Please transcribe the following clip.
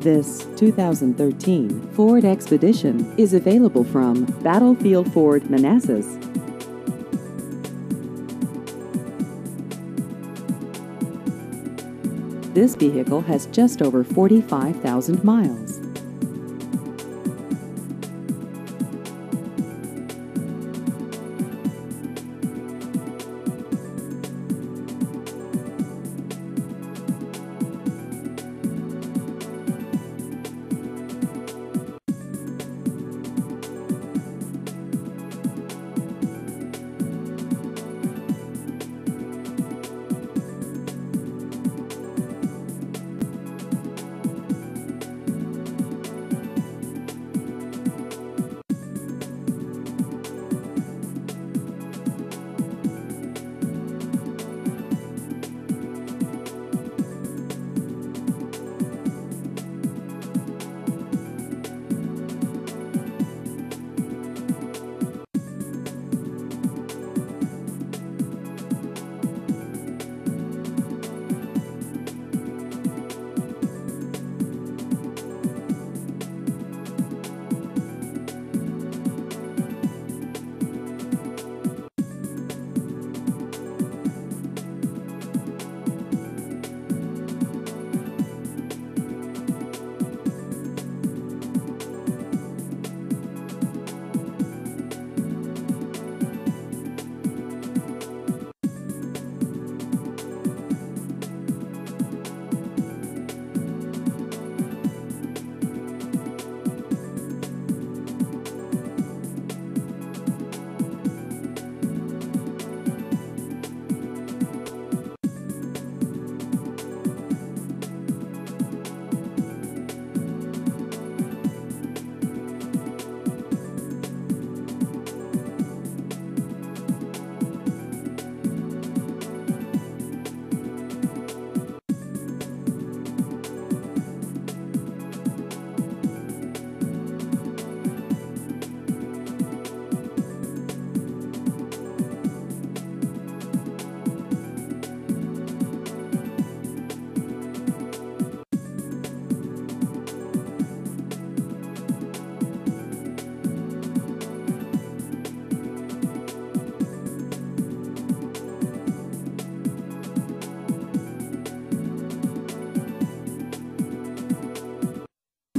This 2013 Ford Expedition is available from Battlefield Ford Manassas. This vehicle has just over 45,000 miles.